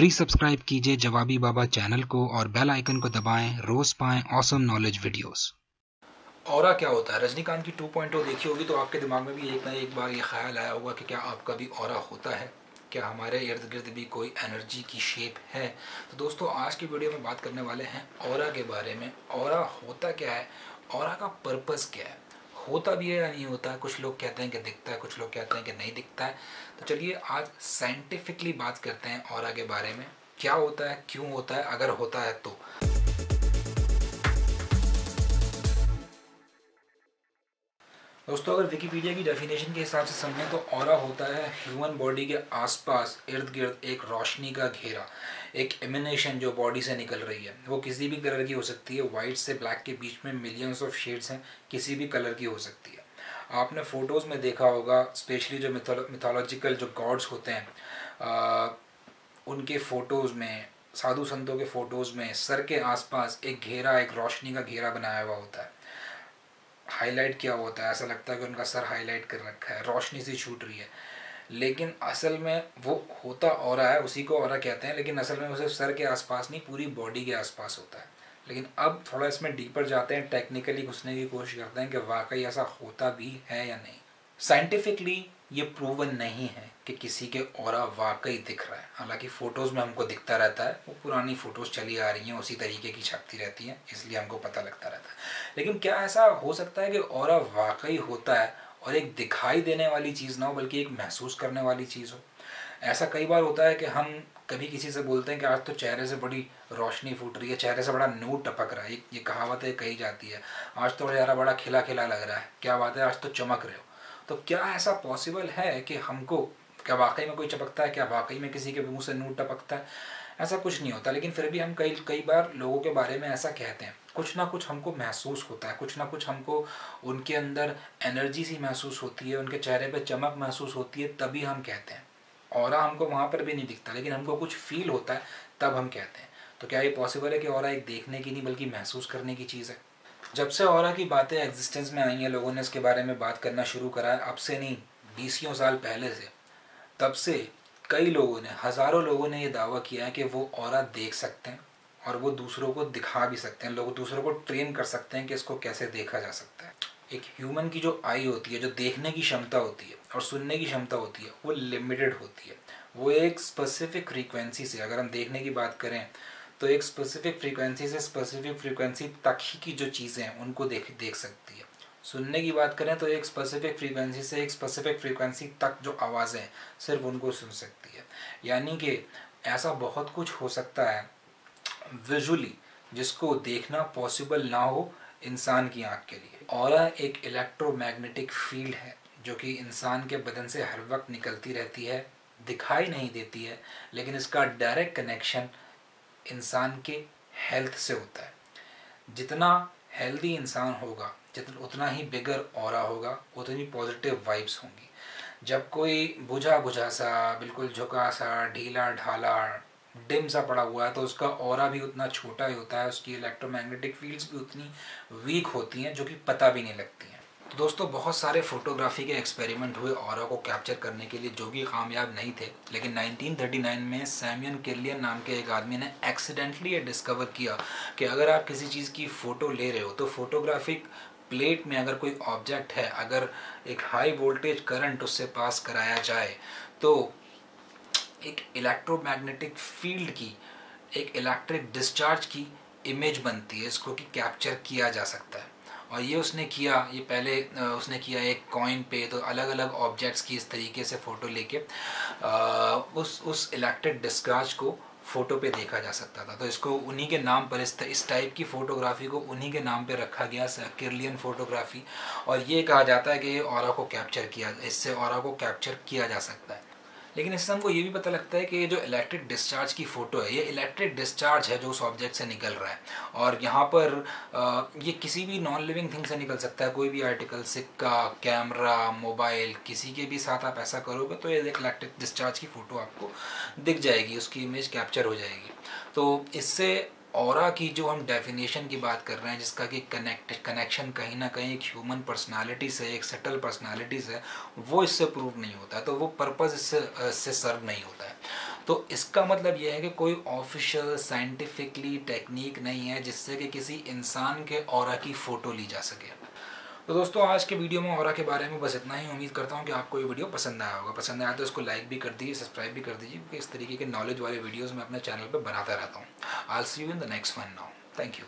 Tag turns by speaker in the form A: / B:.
A: Free subscribe कीजिए जवाबी बाबा channel को और बेल आइकन को दबाएँ, रोज पाएँ ऑसम नॉलेज वीडियोस
B: और क्या होता है? रजनीकांत की 2.0 देखी होगी तो आपके दिमाग में भी एक ना एक बार ये ख्याल आया होगा कि क्या आपका भी और होता है? क्या हमारे इर्द गिर्द भी कोई एनर्जी की शेप है? तो दोस्तों, आज की वीडियो में बात करने वाले हैं और के बारे में। और होता क्या है? और का पर्पज़ क्या है? होता भी है या नहीं होता है, कुछ लोग कहते हैं कि दिखता है, कुछ लोग कहते हैं कि नहीं दिखता है। तो चलिए आज साइंटिफिकली बात करते हैं और आगे बारे में, क्या होता है, क्यों होता है, अगर होता है तो। दोस्तों अगर विकीपीडिया की डेफिनेशन के हिसाब से समझें तो और होता है ह्यूमन बॉडी के आसपास इर्द गिर्द एक रोशनी का घेरा एक एमिनेशन जो बॉडी से निकल रही है। वो किसी भी कलर की हो सकती है वाइट से ब्लैक के बीच में मिलियंस ऑफ़ शेड्स हैं किसी भी कलर की हो सकती है। आपने फ़ोटोज़ में देखा होगा स्पेशली जो मिथोलॉजिकल जो गॉड्स होते हैं आ, उनके फ़ोटोज़ में साधु संतों के फ़ोटोज़ में सर के आसपास एक घेरा एक रोशनी का घेरा बनाया हुआ होता है। हाईलाइट किया होता है, ऐसा लगता है कि उनका सर हाईलाइट कर रखा है, रोशनी सी छूट रही है। लेकिन असल में वो होता और है उसी को और कहते हैं, लेकिन असल में वो सिर्फ़ सर के आसपास नहीं, पूरी बॉडी के आसपास होता है। लेकिन अब थोड़ा इसमें डीपर जाते हैं, टेक्निकली घुसने की कोशिश करते हैं कि वाकई ऐसा होता भी है या नहीं। साइंटिफिकली ये प्रूवन नहीं है कि किसी के और वाकई दिख रहा है। हालाँकि फ़ोटोज़ में हमको दिखता रहता है, वो पुरानी फ़ोटोज़ चली आ रही हैं, उसी तरीके की छपती रहती हैं, इसलिए हमको पता लगता रहता है। लेकिन क्या ऐसा हो सकता है कि और वाकई होता है और एक दिखाई देने वाली चीज़ ना हो, बल्कि एक महसूस करने वाली चीज़ हो? ऐसा कई बार होता है कि हम कभी किसी से बोलते हैं कि आज तो चेहरे से बड़ी रोशनी फूट रही है, चेहरे से बड़ा नूर टपक रहा है, ये कहावत है कही जाती है। आज तो ज़्यादा बड़ा खिला खिला लग रहा है, क्या बात है, आज तो चमक रहे हो। तो क्या ऐसा पॉसिबल है कि हमको, क्या वाकई में कोई चपकता है, क्या वाकई में किसी के मुँह से नूर टपकता है? ऐसा कुछ नहीं होता, लेकिन फिर भी हम कई कई बार लोगों के बारे में ऐसा कहते हैं। कुछ ना कुछ हमको महसूस होता है, कुछ ना कुछ हमको उनके अंदर एनर्जी सी महसूस होती है, उनके चेहरे पे चमक महसूस होती है, तभी हम कहते हैं। और हमको वहाँ पर भी नहीं दिखता, लेकिन हमको कुछ फील होता है, तब हम कहते हैं। तो क्या ये पॉसिबल है कि और एक देखने की नहीं, बल्कि महसूस करने की चीज़ है? जब से और की बातें एग्जिस्टेंस में आई हैं, लोगों ने इसके बारे में बात करना शुरू करा है अब से नहीं, बीसियों साल पहले से, तब से कई लोगों ने, हज़ारों लोगों ने ये दावा किया है कि वो और देख सकते हैं और वो दूसरों को दिखा भी सकते हैं, लोग दूसरों को ट्रेन कर सकते हैं कि इसको कैसे देखा जा सकता है। एक ह्यूमन की जो आई होती है, जो देखने की क्षमता होती है और सुनने की क्षमता होती है, वो लिमिटेड होती है। वो एक स्पेसिफिक फ्रीक्वेंसी से, अगर हम देखने की बात करें तो एक स्पेसिफिक फ्रीक्वेंसी से स्पेसिफिक फ्रीक्वेंसी तक ही की जो चीज़ें हैं, उनको देख देख सकती है। सुनने की बात करें तो एक स्पेसिफिक फ्रीक्वेंसी से एक स्पेसिफिक फ्रीक्वेंसी तक जो आवाज़ें हैं, सिर्फ़ उनको सुन सकती है। यानी कि ऐसा बहुत कुछ हो सकता है विजुअली जिसको देखना पॉसिबल ना हो इंसान की आँख के लिए। और एक इलेक्ट्रोमैग्नेटिक फ़ील्ड है, जो कि इंसान के बदन से हर वक्त निकलती रहती है, दिखाई नहीं देती है, लेकिन इसका डायरेक्ट कनेक्शन इंसान के हेल्थ से होता है। जितना हेल्दी इंसान होगा, जितना, उतना ही बिगर और होगा, उतनी पॉजिटिव वाइब्स होंगी। जब कोई बुझा बुझा सा, बिल्कुल झुका सा, ढीला, ढाला डिम सा पड़ा हुआ है तो उसका और भी उतना छोटा ही होता है, उसकी इलेक्ट्रोमैग्नेटिक फील्ड्स भी उतनी वीक होती हैं, जो कि पता भी नहीं लगती हैं। तो दोस्तों, बहुत सारे फोटोग्राफी के एक्सपेरिमेंट हुए और को कैप्चर करने के लिए, जो भी कामयाब नहीं थे। लेकिन 1939 में सैमियन किलियन नाम के एक आदमी ने एक्सीडेंटली ये डिस्कवर किया कि अगर आप किसी चीज़ की फ़ोटो ले रहे हो तो फोटोग्राफिक प्लेट में अगर कोई ऑब्जेक्ट है, अगर एक हाई वोल्टेज करंट उससे पास कराया जाए तो एक इलेक्ट्रोमैग्नेटिक फ़ील्ड की, एक इलेक्ट्रिक डिस्चार्ज की इमेज बनती है, इसको कि कैप्चर किया जा सकता है। और ये उसने किया, ये पहले उसने किया एक कॉइन पे तो अलग अलग ऑब्जेक्ट्स की इस तरीके से फ़ोटो लेके उस उस इलेक्ट्रिक डिस्चार्ज को फ़ोटो पे देखा जा सकता था। तो इसको उन्हीं के नाम पर, इस इस टाइप की फ़ोटोग्राफी को उन्हीं के नाम पे रखा गया किरलियन फ़ोटोग्राफी और ये कहा जाता है कि ये और को कैप्चर किया, इससे और को कैप्चर किया जा सकता है। लेकिन इससे हमको ये भी पता लगता है कि ये जो इलेक्ट्रिक डिस्चार्ज की फ़ोटो है ये इलेक्ट्रिक डिस्चार्ज है जो उस ऑब्जेक्ट से निकल रहा है। और यहाँ पर आ, ये किसी भी नॉन लिविंग थिंग से निकल सकता है कोई भी आर्टिकल सिक्का कैमरा मोबाइल किसी के भी साथ आप ऐसा करोगे तो ये इलेक्ट्रिक डिस्चार्ज की फ़ोटो आपको दिख जाएगी उसकी इमेज कैप्चर हो जाएगी। तो इससे और की जो हम डेफिनेशन की बात कर रहे हैं, जिसका कि कनेक्ट कनेक्शन कहीं ना कहीं एक ह्यूमन पर्सनालिटी से एक सेटल पर्सनालिटी से वो इससे प्रूव नहीं होता तो वो पर्पज़ इससे इससे सर्व नहीं होता है। तो इसका मतलब यह है कि कोई ऑफिशियल साइंटिफिकली टेक्निक नहीं है जिससे कि किसी इंसान के और की फ़ोटो ली जा सके। तो दोस्तों, आज के वीडियो में और के बारे में बस इतना ही। उम्मीद करता हूँ कि आपको ये वीडियो पसंद आया होगा। पसंद आया तो इसको लाइक भी कर दीजिए सब्सक्राइब भी कर दीजिए, क्योंकि इस तरीके के नॉलेज वाले वीडियोज़ मैं अपने चैनल पर बनाता रहता हूँ। All see you in the next one now thank you